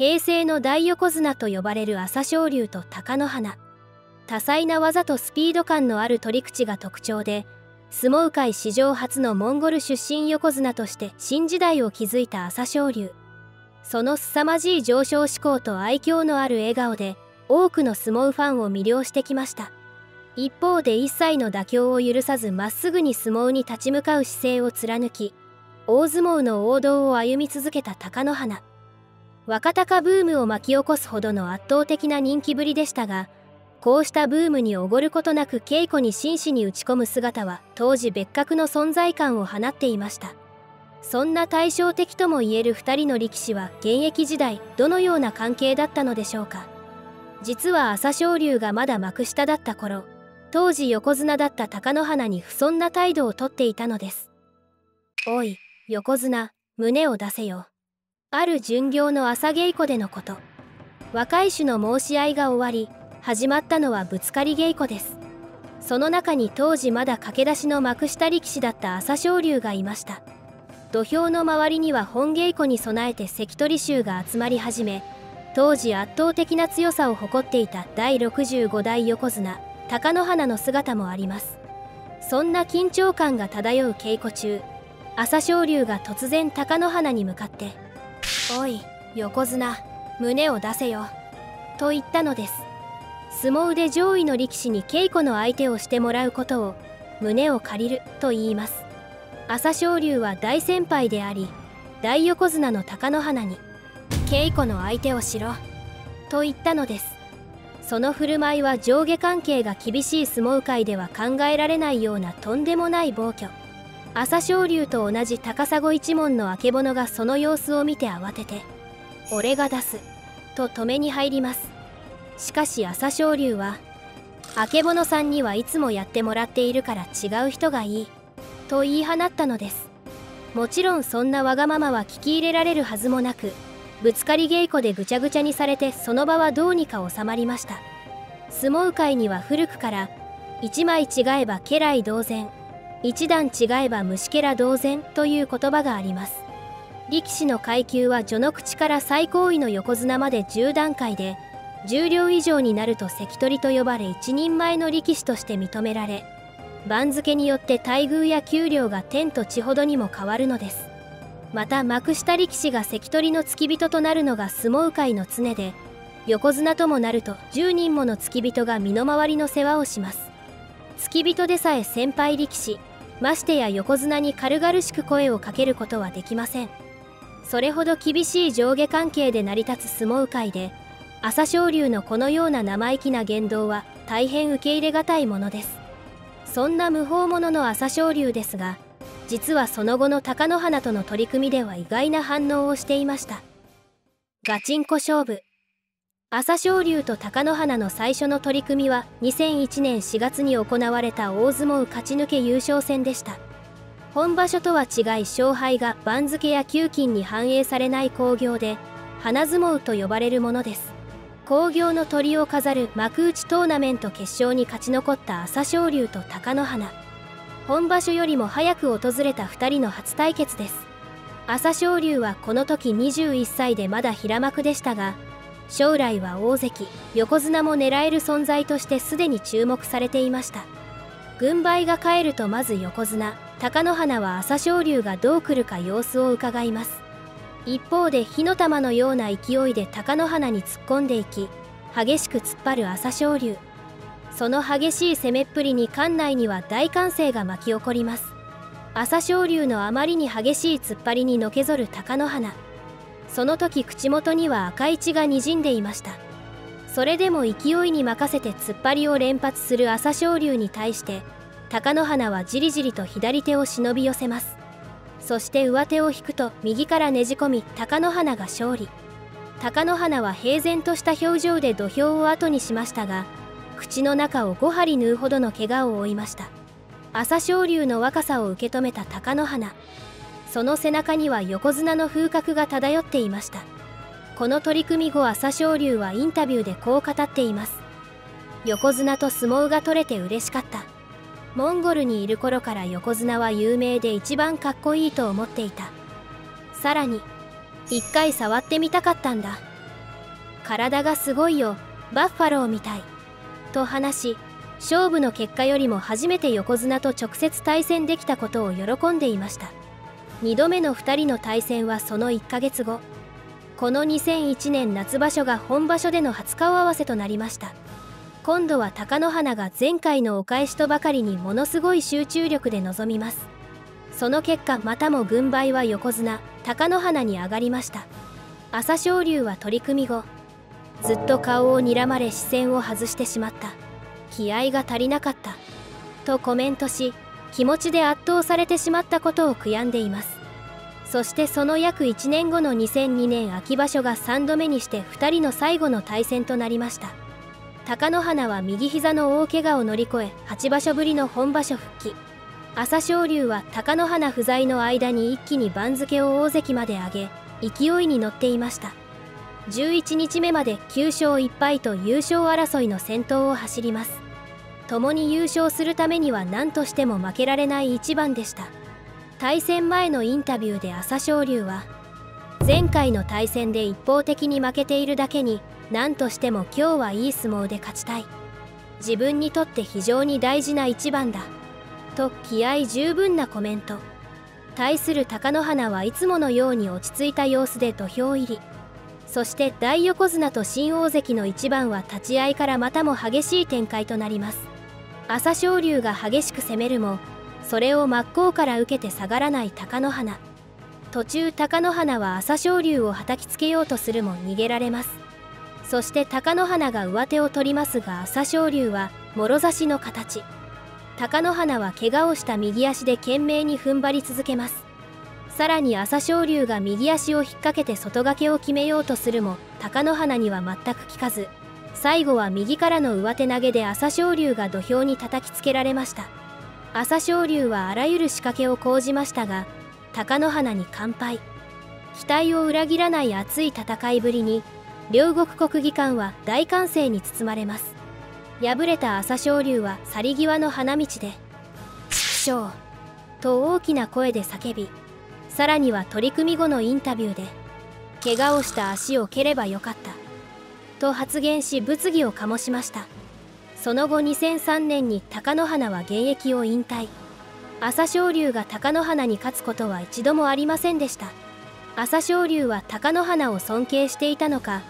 平成の大横綱と呼ばれる朝青龍と貴乃花。多彩な技とスピード感のある取り口が特徴で相撲界史上初のモンゴル出身横綱として新時代を築いた朝青龍。その凄まじい上昇志向と愛嬌のある笑顔で多くの相撲ファンを魅了してきました。一方で一切の妥協を許さずまっすぐに相撲に立ち向かう姿勢を貫き大相撲の王道を歩み続けた貴乃花。若鷹ブームを巻き起こすほどの圧倒的な人気ぶりでしたがこうしたブームにおごることなく稽古に真摯に打ち込む姿は当時別格の存在感を放っていました。そんな対照的ともいえる2人の力士は現役時代どのような関係だったのでしょうか。実は朝青龍がまだ幕下だった頃当時横綱だった貴乃花に不遜な態度をとっていたのですおい横綱胸を出せよ。ある巡業の朝稽古でのこと。若い種の申し合いが終わり始まったのはぶつかり稽古です。その中に当時まだ駆け出しの幕下力士だった朝青龍がいました。土俵の周りには本稽古に備えて関取衆が集まり始め当時圧倒的な強さを誇っていた第65代横綱貴乃花の姿もあります。そんな緊張感が漂う稽古中朝青龍が突然貴乃花に向かって「おい横綱胸を出せよ」と言ったのです。相撲で上位の力士に稽古の相手をしてもらうことを胸を借りると言います。朝青龍は大先輩であり大横綱の貴乃花に「稽古の相手をしろ」と言ったのです。その振る舞いは上下関係が厳しい相撲界では考えられないようなとんでもない暴挙。朝青龍と同じ高砂一門のあけぼのがその様子を見て慌てて「俺が出す」と止めに入ります。しかし朝青龍は「あけぼのさんにはいつもやってもらっているから違う人がいい」と言い放ったのです。もちろんそんなわがままは聞き入れられるはずもなくぶつかり稽古でぐちゃぐちゃにされてその場はどうにか収まりました。相撲界には古くから一枚違えば家来同然。一段違えば虫けら同然という言葉があります。力士の階級は序の口から最高位の横綱まで10段階で重量以上になると関取と呼ばれ一人前の力士として認められ番付によって待遇や給料が天と地ほどにも変わるのです。また幕下力士が関取の付き人となるのが相撲界の常で横綱ともなると10人もの付き人が身の回りの世話をします。付き人でさえ先輩力士ましてや横綱に軽々しく声をかけることはできません。それほど厳しい上下関係で成り立つ相撲界で朝青龍のこのような生意気な言動は大変受け入れがたいものです。そんな無法者の朝青龍ですが実はその後の貴乃花との取り組みでは意外な反応をしていました。ガチンコ勝負。朝青龍と貴乃花の最初の取り組みは2001年4月に行われた大相撲勝ち抜け優勝戦でした。本場所とは違い勝敗が番付や給金に反映されない興行で花相撲と呼ばれるものです。興行の鳥を飾る幕内トーナメント決勝に勝ち残った朝青龍と貴乃花。本場所よりも早く訪れた2人の初対決です。朝青龍はこの時21歳でまだ平幕でしたが将来は大関横綱も狙える存在としてすでに注目されていました。軍配が帰るとまず横綱貴乃花は朝青龍がどう来るか様子を伺います。一方で火の玉のような勢いで貴乃花に突っ込んでいき激しく突っ張る朝青龍。その激しい攻めっぷりに館内には大歓声が巻き起こります。朝青龍のあまりに激しい突っ張りにのけぞる貴乃花。その時口元には赤い血がにじんでいました。それでも勢いに任せて突っ張りを連発する朝青龍に対して貴乃花はじりじりと左手を忍び寄せます。そして上手を引くと右からねじ込み貴乃花が勝利。貴乃花は平然とした表情で土俵を後にしましたが口の中を5針縫うほどの怪我を負いました。朝青龍の若さを受け止めた貴乃花。その背中には横綱の風格が漂っていました。この取り組み後朝青龍はインタビューでこう語っています。横綱と相撲が取れて嬉しかった。モンゴルにいる頃から横綱は有名で一番かっこいいと思っていた。さらに一回触ってみたかったんだ。体がすごいよバッファローみたい。と話し勝負の結果よりも初めて横綱と直接対戦できたことを喜んでいました。2度目の2人の対戦はその1ヶ月後。この2001年夏場所が本場所での初顔合わせとなりました。今度は貴乃花が前回のお返しとばかりにものすごい集中力で臨みます。その結果またも軍配は横綱貴乃花に上がりました。朝青龍は取り組み後ずっと顔を睨まれ視線を外してしまった。気合が足りなかった。とコメントし気持ちで圧倒されてしまったことを悔やんでいます。そしてその約1年後の2002年秋場所が3度目にして2人の最後の対戦となりました。貴乃花は右膝の大怪我を乗り越え8場所ぶりの本場所復帰。朝青龍は貴乃花不在の間に一気に番付を大関まで上げ勢いに乗っていました。11日目まで9勝1敗と優勝争いの先頭を走ります。共に優勝するためには何としても負けられない一番でした。対戦前のインタビューで朝青龍は前回の対戦で一方的に負けているだけに何としても今日はいい相撲で勝ちたい。自分にとって非常に大事な一番だ。と気合十分なコメント。対する貴乃花はいつものように落ち着いた様子で土俵入り。そして大横綱と新大関の一番は立ち合いからまたも激しい展開となります。朝青龍が激しく攻めるもそれを真っ向から受けて下がらない貴乃花。途中貴乃花は朝青龍を叩きつけようとするも逃げられます。そして貴乃花が上手を取りますが朝青龍はもろ差しの形。貴乃花は怪我をした右足で懸命に踏ん張り続けます。さらに朝青龍が右足を引っ掛けて外掛けを決めようとするも貴乃花には全く効かず。最後は右からの上手投げで朝青龍が土俵に叩きつけられました。朝青龍はあらゆる仕掛けを講じましたが貴乃花に完敗。期待を裏切らない熱い戦いぶりに両国国技館は大歓声に包まれます。敗れた朝青龍は去り際の花道で「畜生!」と大きな声で叫びさらには取り組み後のインタビューで「怪我をした足を蹴ればよかった」と発言し物議を醸しました。その後2003年に貴乃花は現役を引退。朝青龍が貴乃花に勝つことは一度もありませんでした。朝青龍は貴乃花を尊敬していたのか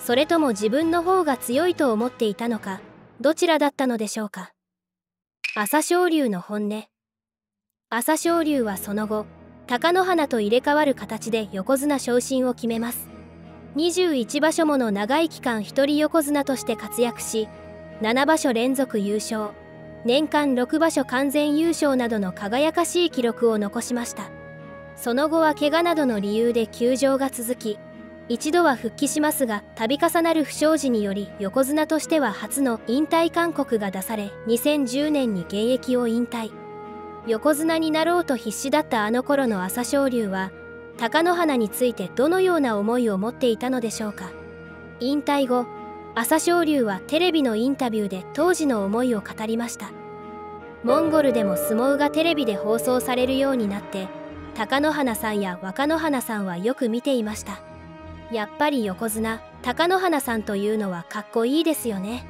それとも自分の方が強いと思っていたのかどちらだったのでしょうか。朝青龍の本音。朝青龍はその後貴乃花と入れ替わる形で横綱昇進を決めます。21場所もの長い期間一人横綱として活躍し7場所連続優勝年間6場所完全優勝などの輝かしい記録を残しました。その後は怪我などの理由で休場が続き一度は復帰しますが度重なる不祥事により横綱としては初の引退勧告が出され2010年に現役を引退。横綱になろうと必死だったあの頃の朝青龍は貴乃花についてどのような思いを持っていたのでしょうか？引退後朝青龍はテレビのインタビューで当時の思いを語りました。モンゴルでも相撲がテレビで放送されるようになって貴乃花さんや若乃花さんはよく見ていました。やっぱり横綱貴乃花さんというのはかっこいいですよね。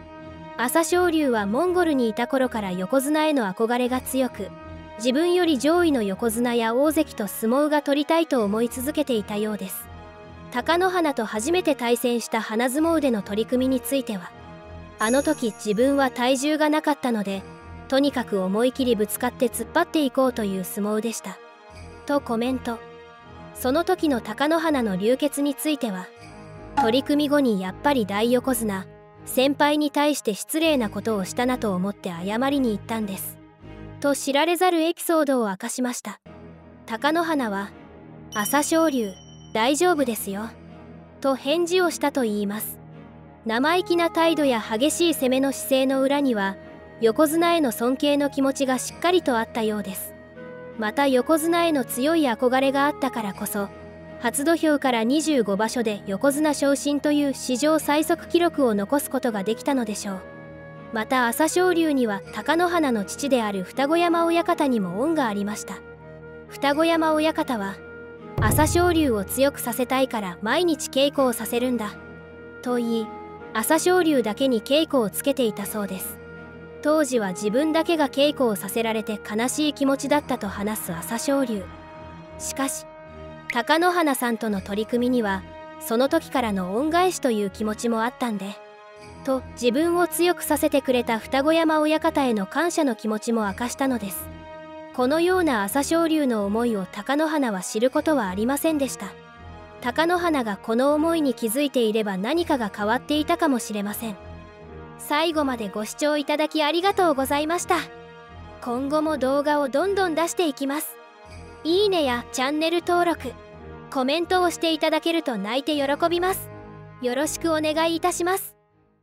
朝青龍はモンゴルにいた頃から横綱への憧れが強く自分より上位の横綱や大関と相撲が取りたいと思い続けていたようです。貴乃花と初めて対戦した花相撲での取り組みについてはあの時自分は体重がなかったのでとにかく思い切りぶつかって突っ張っていこうという相撲でした。とコメント。その時の貴乃花の流血については取り組み後にやっぱり大横綱先輩に対して失礼なことをしたなと思って謝りに行ったんです。と知られざるエピソードを明かしました。貴乃花は「朝青龍大丈夫ですよ」と返事をしたといいます。生意気な態度や激しい攻めの姿勢の裏には横綱への尊敬の気持ちがしっかりとあったようです。また横綱への強い憧れがあったからこそ初土俵から25場所で横綱昇進という史上最速記録を残すことができたのでしょう。また朝青龍には貴乃花の父である双子山親方にも恩がありました。双子山親方は朝青龍を強くさせたいから毎日稽古をさせるんだ。と言い朝青龍だけに稽古をつけていたそうです。当時は自分だけが稽古をさせられて悲しい気持ちだったと話す朝青龍。しかし貴乃花さんとの取り組みにはその時からの恩返しという気持ちもあったんでと自分を強くさせてくれた双子山親方への感謝の気持ちも明かしたのです。このような朝青龍の思いを貴乃花は知ることはありませんでした。貴乃花がこの思いに気づいていれば何かが変わっていたかもしれません。最後までご視聴いただきありがとうございました。今後も動画をどんどん出していきます。いいねやチャンネル登録コメントをしていただけると泣いて喜びます。よろしくお願いいたします。